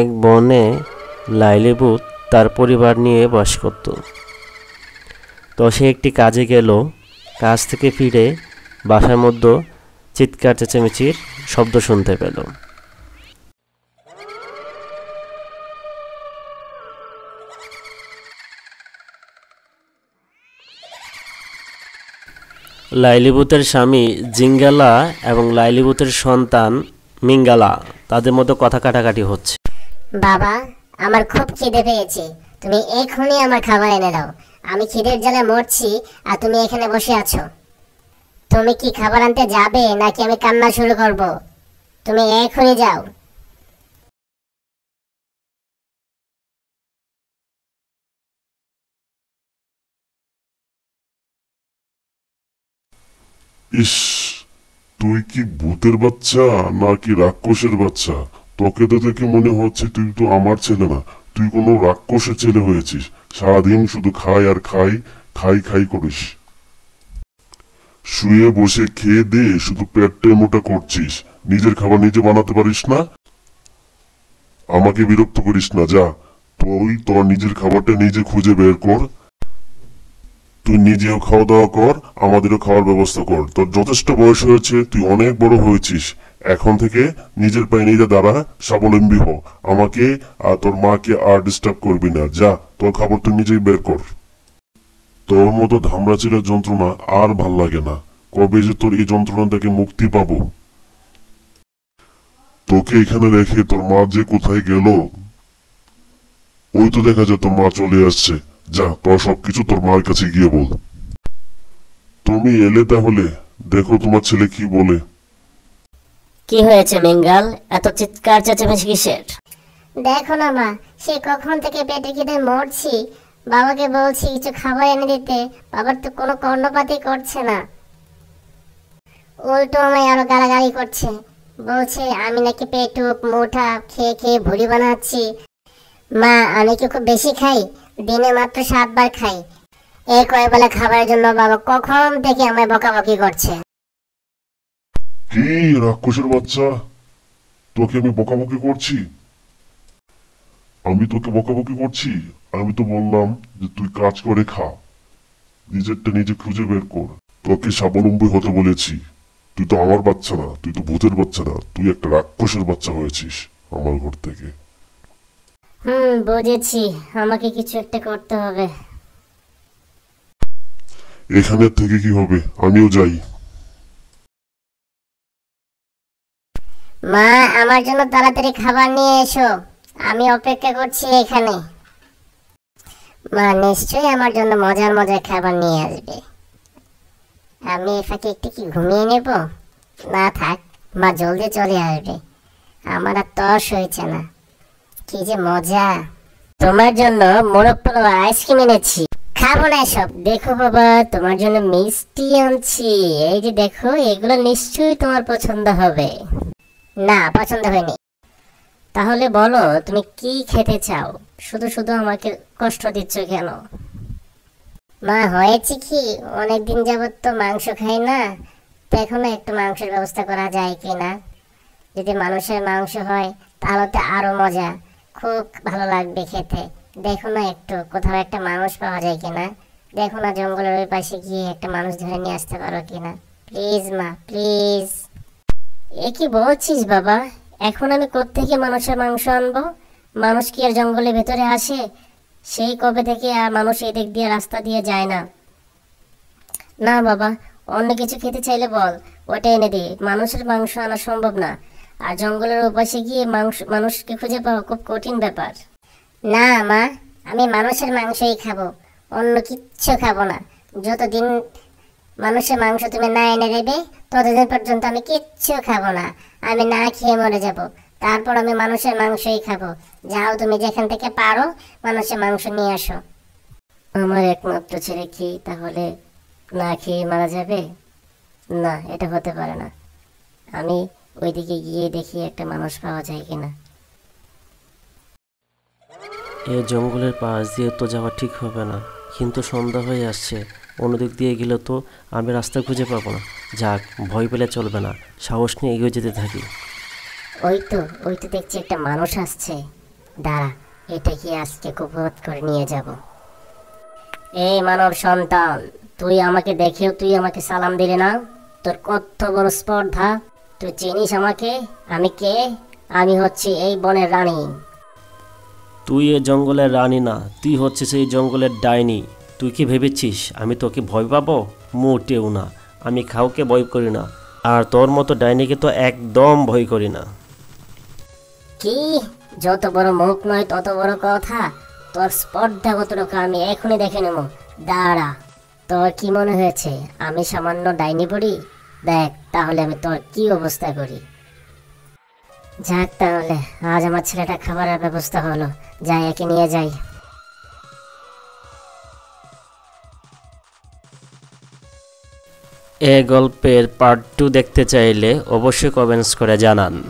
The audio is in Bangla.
এক বনে লাইলিবুত তার পরিবার নিয়ে বাস করত। তো সে একটি কাজে গেল, কাজ থেকে ফিরে বাসার মধ্যে চিৎকার, চেঁচামেচির শব্দ শুনতে পেল। লাইলিবুতের স্বামী জিঙ্গালা এবং লাইলিবুতের সন্তান মিঙ্গালা, তাদের মধ্যে কথা কাটাকাটি হচ্ছে। বাবা, আমার খুব খিদে পেয়েছে। তুমি এখনই আমার খাবার এনে দাও। আমি খিদের জ্বালা মরছি আর তুমি এখানে বসে আছো। তুমি কি খাবার আনতে যাবে নাকি আমি কান্না শুরু করব? তুমি এখনই যাও। ইস, তুই কি ভূতের বাচ্চা নাকি রাক্ষসের বাচ্চা? তোকে তো দেখে মনে হচ্ছে তুই তো আমার ছেলে না। তুই কোনো রাক্ষসের ছেলে হয়েছিস। সারাদিন শুধু খাই আর খাই খাই খাই করিস। শুয়ে বসে খেয়ে দে, শুধু পেটটাই মোটা করছিস। নিজের খাবার নিজে বানাতে পারিস না? আমাকে বিরক্ত করিস না, যা। তুই তোর নিজের খাবারটা নিজে খুঁজে বের কর। তুই নিজেও খাওয়া দাওয়া কর, আমাদেরও খাওয়ার ব্যবস্থা কর। তোর যথেষ্ট বয়স হয়েছে, তুই অনেক বড় হয়েছিস। এখন থেকে নিজের পায়ে নিজে দাঁড়া, স্বাবলম্বী হ। আমাকে আর তোর মাকে আর ডিস্টার্ব করবি না। যা, তোর খাবার তুই নিজেই বের কর। তোর মতো ধামড়া চিলের যন্ত্রণা আর ভালো লাগে না। কবে যে তোর এই যন্ত্রণা থেকে মুক্তি পাবো? তোকে এখানে রেখে তোর মা যে কোথায় গেল, ওই তো দেখা যায় তোর মা চলে আসছে। যা তোর সবকিছু তোর মার কাছে গিয়ে বল। তুমি এলে তাহলে দেখো তোমার ছেলে কি বলে। কি হয়েছে মিঙ্গাল এত চিৎকার চেঁচামেচি কিসের? দেখো না মা সে কখন থেকে পেটে খিদে মরছি। বাবাকে বলছি কিছু খাবার এনে দিতে বাবার তো কোনো কর্ণপাতই করছে না। উল্টো আমায় আরও গালাগালি করছে। বলছে আমি নাকি পেটুক মোটা খেয়ে খেয়ে ভুড়ি বানাচ্ছি। মা আমি কি খুব বেশি খাই? দিনে মাত্র সাতবার খাই। এই কয়েকবেলা খাবারের জন্য বাবা কখন থেকে আমায় বকাবকি করছে? কি রাক্ষসের বাচ্চা? তোকে আমি বকাবকি করছি? আমি তোকে বকাবকি করছি? আমি তো বললাম যে তুই কাজ করে খা। নিজেরটা নিজে খুঁজে বের কর। তোকে স্বাবলম্বী হতে বলেছি। তুই তো আমার বাচ্চা না, তুই তো ভূতের বাচ্চা না। তুই একটা রাক্ষসের বাচ্চা হয়েছিস আমার ঘর থেকে। হুম বুঝেছি। আমাকে কিছু একটা করতে হবে। এখানে থেকে কি হবে? আমিও যাই। মা আমার জন্য তাড়াতাড়ি খাবার নিয়ে এসো। আমি অপেক্ষা করছি এখানে। মা নিশ্চয়ই আমার জন্য মজার মজার খাবার নিয়ে আসবে। আমি এ ফাঁকে একটু কি ঘুমিয়ে নেব? না থাক মা জলদি চলে আসবে। আমার আর তস হয়েছে না। কি যে মজা। তোমার জন্য মোরগ পোলাও আইসক্রিম এনেছি। খাব না সব দেখো বাবা, তোমার জন্য মিষ্টি আনছি। এই যে দেখো, এগুলো নিশ্চয়ই তোমার পছন্দ হবে। না, পছন্দ হয়নি। তাহলে বলো, তুমি কি খেতে চাও? শুধু শুধু আমাকে কষ্ট দিচ্ছ কেন? মা, হয়েছে কি? অনেকদিন যাবত তো মাংস খাই না। তো এখনও একটু মাংসের ব্যবস্থা করা যায় কি না যদি মানুষের মাংস হয়, তাহলে তো আরও মজা। খুব ভালো লাগবে খেতে। দেখো না একটু, কোথাও একটা মানুষ পাওয়া যায় কিনা। দেখো না জঙ্গলের ওই পাশে গিয়ে একটা মানুষ ধরে নিয়ে আসতে পারো কিনা। প্লিজ মা, প্লিজ। এ কি বলছিস বাবা? এখন আমি কোত্থেকে মানুষের মাংস আনব? মানুষ কি আর জঙ্গলের ভেতরে আসে? সেই কবে থেকে আর মানুষ এদিক দিয়ে রাস্তা দিয়ে যায় না। না বাবা, অন্য কিছু খেতে চাইলে বল। ওটা এনে দে। মানুষের মাংস আনা সম্ভব না। আর জঙ্গলের ওপাশে গিয়ে মাংস, মানুষকে খুঁজে পাওয়া খুব কঠিন ব্যাপার। না, মা, আমি মানুষের মাংসই খাব। অন্য কিচ্ছু খাব না। যতদিন মানুষের মাংস তুমি না এনে দেবে, ততদিন পর্যন্ত আমি কিচ্ছু খাব না। আমি না খেয়ে মরে যাব। তারপর আমি মানুষের মাংসই খাব। যাও তুমি যেখান থেকে পারো, মানুষের মাংস নিয়ে আসো। আমার একমাত্র ছেলে কি তাহলে না খেয়ে মারা যাবে? না, এটা হতে পারে না। আমি ওইদিকে গিয়ে দেখি একটা মানুষ পাওয়া যায় কিনা। এ জঙ্গলের পাশ দিয়ে তো যাওয়া ঠিক হবে না কিন্তু সন্ধ্যা হয়ে আসছে। অন্যদিক দিয়ে গেলে তো আমি রাস্তা খুঁজে পাবো না। যাক ভয় পেলে চলবে না সাহস নিয়ে এগিয়ে যেতে থাকি। ওই তো ওই তো দেখছি একটা মানুষ আসছে। দাঁড়া এটা কি আজকে কুপত করে নিয়ে যাব? এই মানব সন্তান তুই আমাকে দেখেও তুই আমাকে সালাম দিলে না? তোর কত বড় স্পর্ধা? তুই চিনিস আমাকে? আমি কে? আমি হচ্ছি এই বনের রানী। তুই এ জঙ্গলের রানী না তুই হচ্ছিস এই জঙ্গলের ডাইনি। তুই কি ভেবেছিস আমি তোকে ভয় পাবো? মোটেও না আমি কাউকে ভয় করি না। আর তোর মতো ডাইনিকে তো একদম ভয় করি না। কি? যত বড় মুখ নয় তত বড় কথা? তোর স্পর্ধা কতটুকু আমি এখনই দেখে নেব। দাঁড়া তোর কি মনে হয়েছে? আমি সামান্য ডাইনি পড়ি? দেখ, তাহলে আমি তোর কি অবস্থা করি? যাক তাহলে, আজ আমার ছেলেটা খাবারের ব্যবস্থা হলো। যাই, একে নিয়ে যাই। এ গল্পের পার্ট টু দেখতে চাইলে অবশ্যই কমেন্টস করে জানান।